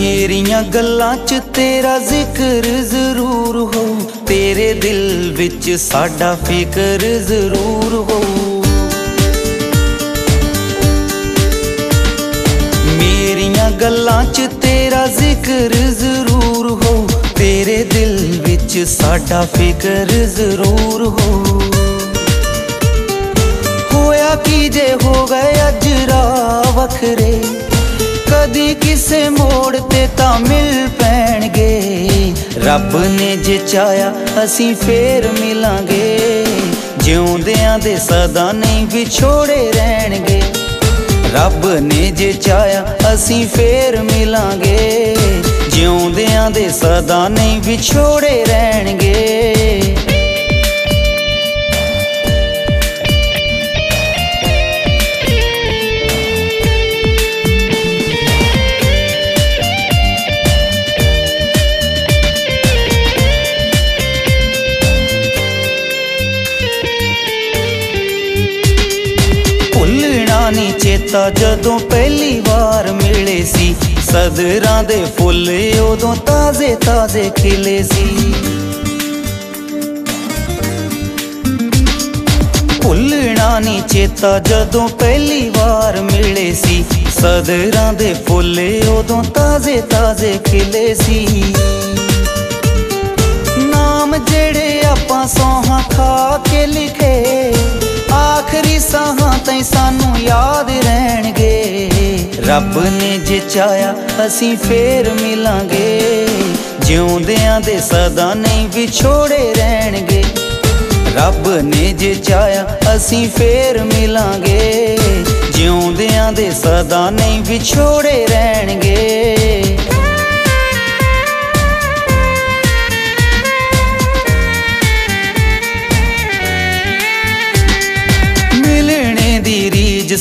ਮੇਰੀਆਂ ਗੱਲਾਂ 'ਚ ਤੇਰਾ ਜ਼ਿਕਰ ਜ਼ਰੂਰ ਹੋ। ਤੇਰੇ ਦਿਲ ਵਿੱਚ ਸਾਡਾ ਫਿਕਰ ਜ਼ਰੂਰ ਹੋ। ਮੇਰੀਆਂ ਗੱਲਾਂ 'ਚ ਤੇਰਾ ਜ਼ਿਕਰ ਜ਼ਰੂਰ ਹੋ। ਤੇਰੇ ਦਿਲ ਵਿੱਚ ਸਾਡਾ ਫਿਕਰ ਜ਼ਰੂਰ ਹੋ। ਹੋਇਆ ਕੀ ਜੇ ਹੋ ਗਏ ਅੱਜ ਰਾ ਵੱਖਰੇ? ਕਦੀ ਕਿਸੇ ਮੋੜ ਤੇ ਤਾਂ ਮਿਲ ਪੈਣਗੇ। ਰੱਬ ਨੇ ਜੇ ਚਾਇਆ ਅਸੀਂ ਫੇਰ ਮਿਲਾਂਗੇ। ਜਿਉਂਦਿਆਂ ਦੇ ਸਦਾ ਨਹੀਂ ਵਿਛੋੜੇ ਰਹਿਣਗੇ। ਰੱਬ ਨੇ ਜੇ ਚਾਇਆ ਅਸੀਂ ਫੇਰ ਮਿਲਾਂਗੇ। ਜਿਉਂਦਿਆਂ ਦੇ ਸਦਾ ਨਹੀਂ ਵਿਛੋੜੇ ਰਹਿਣਗੇ। ਨਹੀਂ ਚੇਤਾ ਜਦੋਂ ਪਹਿਲੀ ਵਾਰ ਮਿਲੇ ਸੀ, ਸਦਰਾਂ ਦੇ ਫੁੱਲ ਉਦੋਂ ਤਾਜ਼ੇ ਤਾਜ਼ੇ ਖਿਲੇ ਸੀ। ਭੁੱਲਣਾ ਨਹੀਂ ਚੇਤਾ ਜਦੋਂ ਪਹਿਲੀ ਵਾਰ ਮਿਲੇ ਸੀ, ਸਦਰਾਂ ਦੇ ਫੁੱਲ ਉਦੋਂ ਤਾਜ਼ੇ ਤਾਜ਼ੇ ਖਿਲੇ ਸੀ। ਨਾਮ ਜਿਹੜੇ ਆਪਾਂ ਸੋਹਾਂ ਖਾ ਕੇ ਲਿਖੇ ਰੱਬ ਨੇ ਜੇ ਚਾਇਆ ਅਸੀਂ ਫੇਰ ਮਿਲਾਂਗੇ। ਜਿਉਂਦਿਆਂ ਦੇ ਸਦਾ ਨਹੀਂ ਵਿਛੋੜੇ ਰਹਿਣਗੇ। ਰੱਬ ਨੇ ਜੇ ਚਾਇਆ ਅਸੀਂ ਫੇਰ ਮਿਲਾਂਗੇ। ਜਿਉਂਦਿਆਂ ਦੇ ਸਦਾ ਨਹੀਂ ਵਿਛੋੜੇ ਰਹਿਣਗੇ।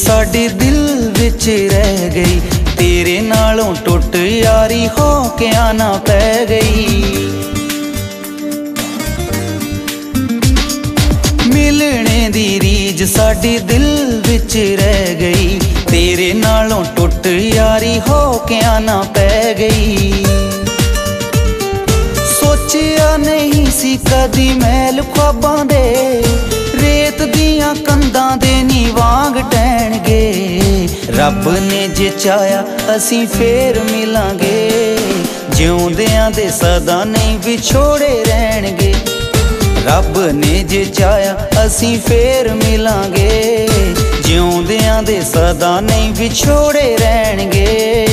ਸਾਡੇ ਦਿਲ ਵਿੱਚ ਰਹਿ ਗਈ। ਤੇਰੇ ਨਾਲੋਂ ਟੁੱਟ ਯਾਰੀ ਹੋ ਕੇ ਆਣਾ ਪੈ ਗਈ। ਮਿਲਣੇ ਦੀ ਰੀਜ ਸਾਡੇ ਦਿਲ ਵਿੱਚ ਰਹਿ ਗਈ। ਤੇਰੇ ਨਾਲੋਂ ਟੁੱਟ ਯਾਰੀ ਹੋ ਕੇ ਆਣਾ ਪੈ ਗਈ। ਸੋਚਿਆ ਨਹੀਂ ਸੀ ਕਦੀ ਮੈਲ ਖੁਆਬਾਂ ਦੇ। ਰੱਬ ਨੇ ਜੇ ਚਾਇਆ ਅਸੀਂ ਫੇਰ ਮਿਲਾਂਗੇ। ਜਿਉਂਦਿਆਂ ਦੇ ਸਦਾ ਨਹੀਂ ਵਿਛੋੜੇ ਰਹਿਣਗੇ। ਰੱਬ ਨੇ ਜੇ ਚਾਇਆ ਅਸੀਂ ਫੇਰ ਮਿਲਾਂਗੇ। ਜਿਉਂਦਿਆਂ ਦੇ ਸਦਾ ਨਹੀਂ ਵਿਛੋੜੇ ਰਹਿਣਗੇ।